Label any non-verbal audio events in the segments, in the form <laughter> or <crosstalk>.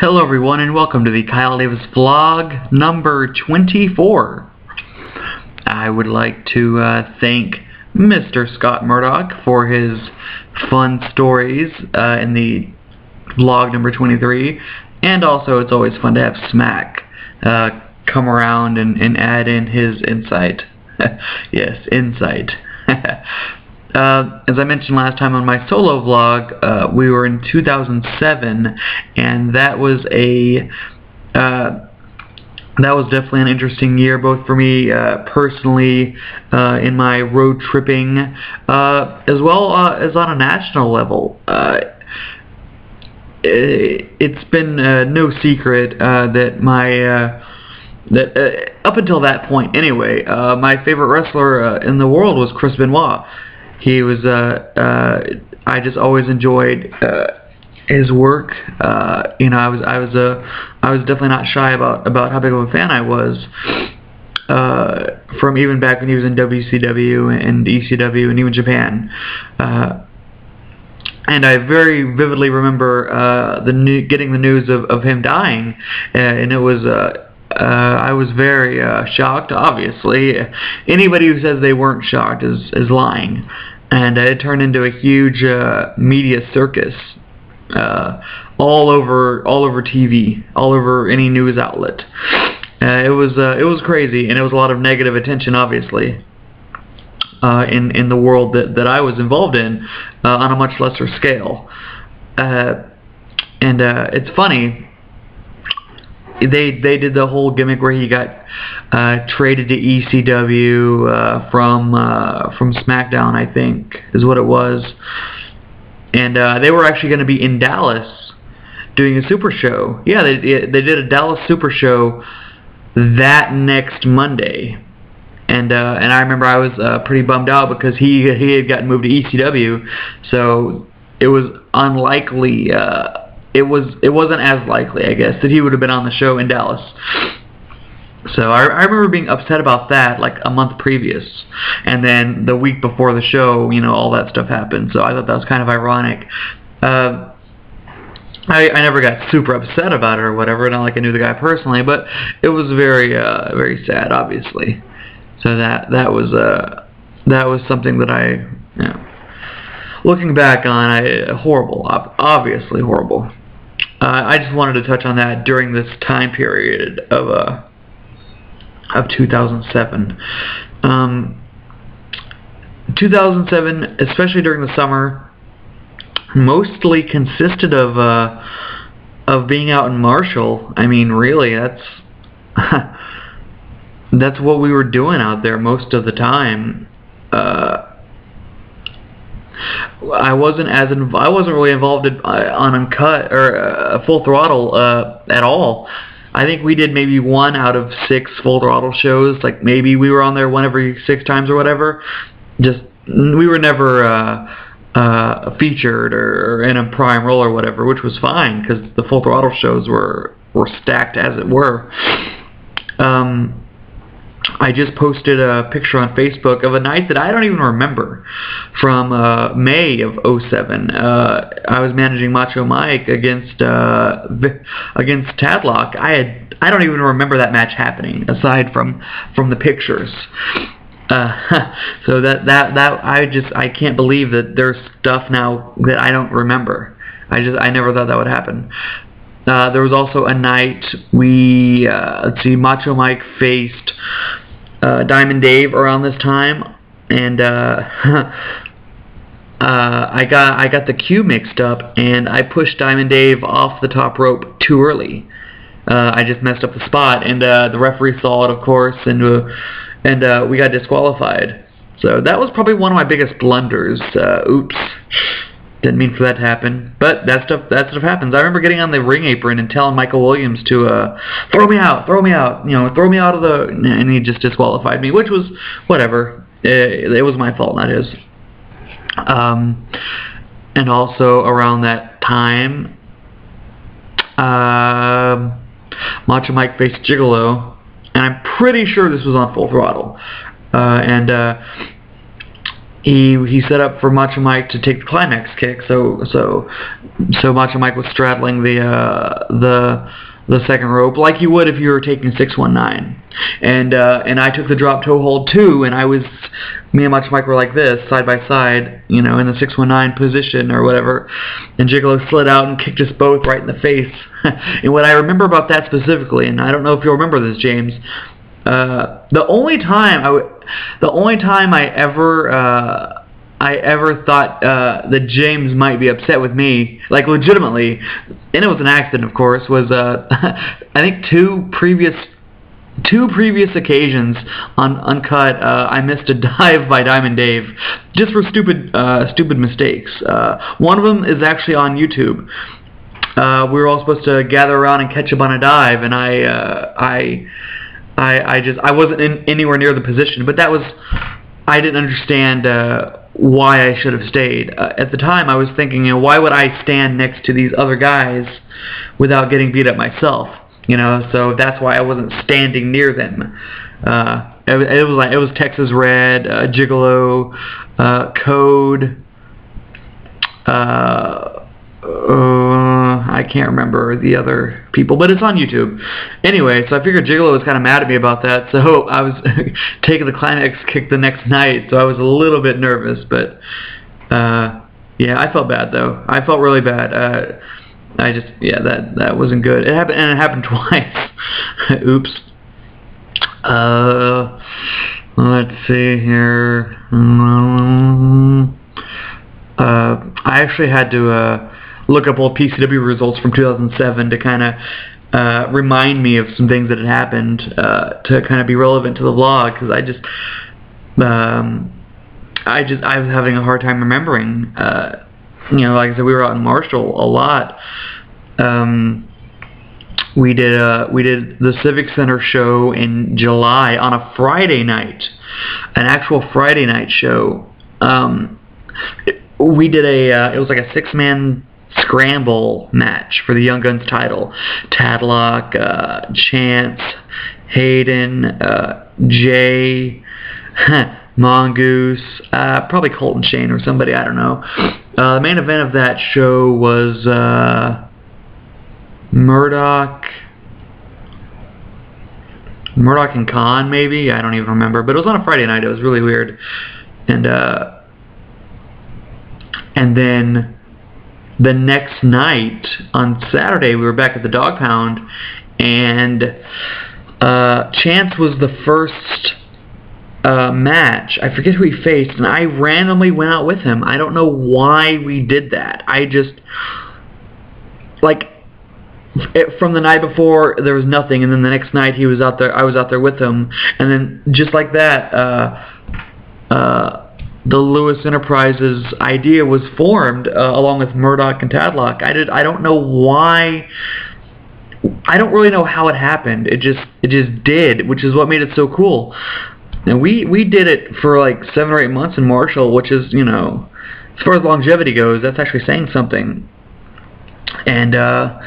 Hello everyone and welcome to the Kyle Davis vlog number 24. I would like to uh, thank Mr. Scott Murdoch for his fun stories uh, in the vlog number 23 and also it's always fun to have Smack uh, come around and, and add in his insight. <laughs> yes, insight. <laughs> Uh, as I mentioned last time on my solo vlog, uh, we were in 2007, and that was a uh, that was definitely an interesting year, both for me uh, personally uh, in my road tripping, uh, as well as on a national level. it's been no secret that my that up until that point, anyway, my favorite wrestler in the world was Chris Benoit he was uh, uh, I just always enjoyed uh, his work. Uh, you know, I was I was a I was definitely not shy about about how big of a fan I was. Uh, from even back when he was in WCW and ECW and even Japan. Uh, and I very vividly remember uh, the new, getting the news of, of him dying, uh, and it was uh, uh, I was very uh, shocked. Obviously, anybody who says they weren't shocked is is lying and uh, it turned into a huge uh, media circus uh, all over all over TV, all over any news outlet. Uh, it was uh, it was crazy, and it was a lot of negative attention, obviously, uh, in in the world that that I was involved in on a much lesser scale. and it's funny they they did the whole gimmick where he got uh, traded to ECW uh, from uh, from SmackDown, I think, is what it was. And uh, they were actually going to be in Dallas doing a Super Show. Yeah, they they did a Dallas Super Show that next Monday. And uh, and I remember I was uh, pretty bummed out because he he had gotten moved to ECW, so it was unlikely it was it wasn't as likely, I guess, that he would have been on the show in Dallas. So I, I remember being upset about that like a month previous, and then the week before the show, you know, all that stuff happened. So I thought that was kind of ironic. Uh, I, I never got super upset about it or whatever, not like I knew the guy personally, but it was very uh, very sad, obviously. So that that was uh that was something that I you know, looking back on, I horrible, obviously horrible. Uh, I just wanted to touch on that during this time period of uh, of 2007. Um, 2007, especially during the summer, mostly consisted of uh, of being out in Marshall. I mean, really, that's <laughs> that's what we were doing out there most of the time. Uh, I wasn't as inv- I wasn't really involved in, uh, on Uncut or uh, Full Throttle uh, at all. I think we did maybe one out of six Full Throttle shows. Like maybe we were on there one every six times or whatever. Just we were never uh, uh, featured or, or in a prime role or whatever, which was fine because the Full Throttle shows were were stacked as it were. Um, I just posted a picture on Facebook of a night that I don't even remember from uh, May of 07. Uh, I was managing Macho Mike against uh, against Tadlock. I had I don't even remember that match happening aside from from the pictures. Uh, <laughs> so that that that I just I can't believe that there's stuff now that I don't remember. I just I never thought that would happen. Uh, there was also a night we uh, let's see, Macho Mike faced uh, Diamond Dave around this time, and uh, <laughs> uh, I got I got the cue mixed up, and I pushed Diamond Dave off the top rope too early. Uh, I just messed up the spot, and uh, the referee saw it, of course, and and uh, we got disqualified. So that was probably one of my biggest blunders. Uh, oops. Didn't mean for that to happen, but that stuff that stuff happens. I remember getting on the ring apron and telling Michael Williams to uh, throw me out, throw me out, you know, throw me out of the, and he just disqualified me, which was whatever. It, it was my fault, not his. Um, and also around that time, uh, Macho Mike faced Gigolo, and I'm pretty sure this was on Full Throttle, uh, and. Uh, he he set up for Macho Mike to take the climax kick. So so so Macho Mike was straddling the uh, the the second rope like you would if you were taking 619. And uh, and I took the drop toe hold too, and I was me and Macho Mike were like this side by side, you know, in the 619 position or whatever. And Gigolo slid out and kicked us both right in the face. <laughs> and what I remember about that specifically, and I don't know if you'll remember this, James. Uh, the only time I w- the only time I ever uh, I ever thought uh, that James might be upset with me, like legitimately, and it was an accident, of course, was uh, <laughs> I think two previous two previous occasions on Uncut, uh, I missed a <laughs> dive by Diamond Dave just for stupid uh, stupid mistakes. Uh, one of them is actually on YouTube. Uh, we were all supposed to gather around and catch up on a dive, and I uh, I I, I just I wasn't in anywhere near the position, but that was I didn't understand uh, why I should have stayed. Uh, at the time, I was thinking, you know, why would I stand next to these other guys without getting beat up myself? You know, so that's why I wasn't standing near them. Uh, it, it was like it was Texas Red, uh, Gigolo, uh, Code. Uh, I can't remember the other people, but it's on YouTube. Anyway, so I figured Gigolo was kind of mad at me about that, so <laughs> I was <laughs> taking the climax kick the next night, so I was a little bit nervous, but uh, yeah, I felt bad though. I felt really bad. Uh, I just yeah, that that wasn't good. It happened and it happened <laughs> twice. Oops. Uh, let's see here. Uh, I actually had to uh look up old PCW results from 2007 to kind of uh, remind me of some things that had happened uh, to kind of be relevant to the vlog because I just um, I just I was having a hard time remembering. Uh, you know, like I said, we were out in Marshall a lot. Um, we did uh, we did the Civic Center show in July on a Friday night, an actual Friday night show. Um, we did a uh, it was like a six man scramble match for the Young Guns title. Tadlock, uh, Chance, Hayden, uh, Jay, <laughs> Mongoose, uh, probably Colton Shane or somebody, I don't know. Uh, the main event of that show was uh, Murdoch. Murdoch and Khan, maybe I don't even remember, but it was on a Friday night. It was really weird, and uh, and then the next night on Saturday we were back at the dog pound and uh, Chance was the first uh, match. I forget who he faced and I randomly went out with him. I don't know why we did that. I just like it, from the night before there was nothing and then the next night he was out there I was out there with him and then just like that uh uh the Lewis Enterprises idea was formed uh, along with Murdoch and Tadlock. I did. I don't know why. I don't really know how it happened. It just it just did, which is what made it so cool. And we we did it for like seven or eight months in Marshall, which is you know, as far as longevity goes, that's actually saying something. And uh,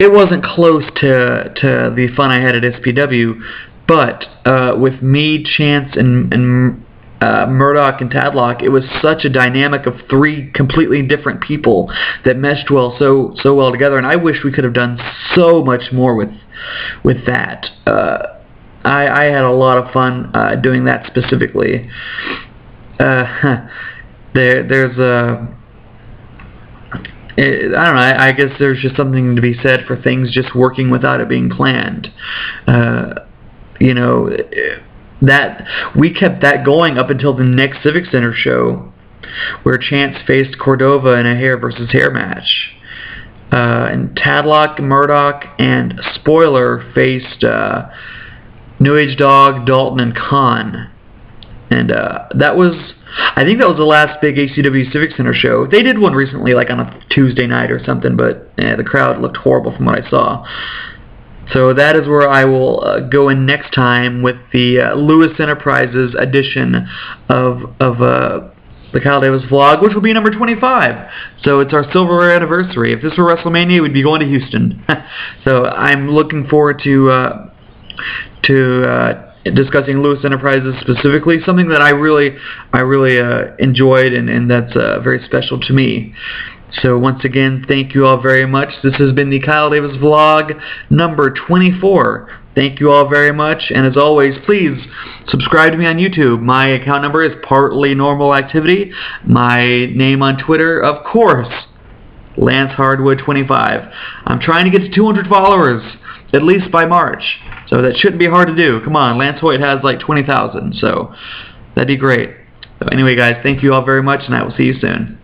it wasn't close to to the fun I had at SPW, but uh, with me, Chance, and and uh, Murdoch and Tadlock, it was such a dynamic of three completely different people that meshed well so so well together. And I wish we could have done so much more with with that. Uh, I, I had a lot of fun uh, doing that specifically. Uh, <laughs> there there's a I don't know. I, I guess there's just something to be said for things just working without it being planned. Uh, you know. It, that we kept that going up until the next Civic Center show, where Chance faced Cordova in a hair versus hair match. Uh, and Tadlock, Murdoch, and Spoiler faced uh, New Age Dog, Dalton, and Khan. And uh, that was, I think that was the last big ACW Civic Center show. They did one recently, like on a Tuesday night or something, but eh, the crowd looked horrible from what I saw. So that is where I will uh, go in next time with the uh, Lewis Enterprises edition of of uh, the Kyle Davis vlog, which will be number 25. So it's our silver anniversary. If this were WrestleMania, we'd be going to Houston. <laughs> so I'm looking forward to uh, to uh, discussing Lewis Enterprises specifically, something that I really, I really uh, enjoyed and, and that's very special to me. So once again, thank you all very much. This has been the Kyle Davis vlog number 24. Thank you all very much, and as always, please subscribe to me on YouTube. My account number is Partly Normal Activity. My name on Twitter, of course, Lance Hardwood 25. I'm trying to get to 200 followers, at least by March. So that shouldn't be hard to do. Come on, Lance Hoyt has like 20,000, so that'd be great. So anyway, guys, thank you all very much, and I will see you soon.